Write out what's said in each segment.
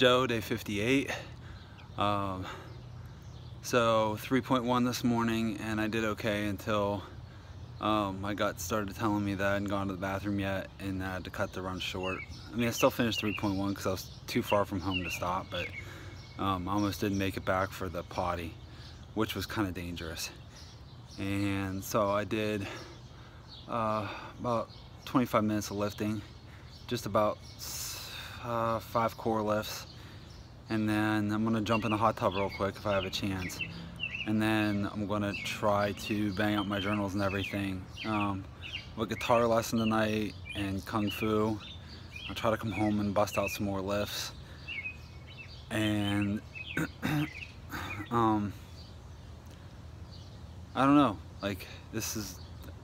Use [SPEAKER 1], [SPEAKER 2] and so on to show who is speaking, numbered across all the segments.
[SPEAKER 1] Joe, day 58. Um, so 3.1 this morning and I did okay until um, my gut started telling me that I hadn't gone to the bathroom yet and I had to cut the run short. I mean I still finished 3.1 because I was too far from home to stop but um, I almost didn't make it back for the potty which was kind of dangerous. And so I did uh, about 25 minutes of lifting, just about uh, five core lifts. And then I'm gonna jump in the hot tub real quick if I have a chance. And then I'm gonna try to bang out my journals and everything. Um, a guitar lesson tonight and kung fu I'll try to come home and bust out some more lifts. And um, I don't know. Like this is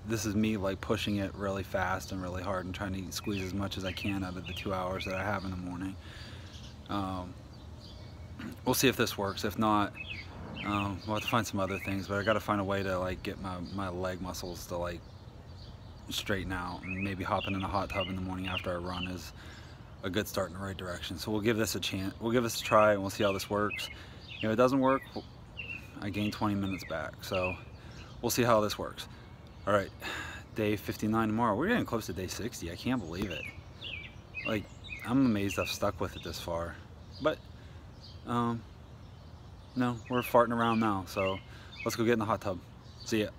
[SPEAKER 1] this is me like pushing it really fast and really hard and trying to squeeze as much as I can out of the two hours that I have in the morning. Um, we'll see if this works. If not, um, we'll have to find some other things, but I got to find a way to like get my, my leg muscles to like straighten out and maybe hopping in a hot tub in the morning after I run is a good start in the right direction. So we'll give this a chance. We'll give this a try and we'll see how this works. If it doesn't work, I gain 20 minutes back. So we'll see how this works. All right, day 59 tomorrow. We're getting close to day 60. I can't believe it. Like, I'm amazed I've stuck with it this far. But, um, no, we're farting around now. So let's go get in the hot tub. See ya.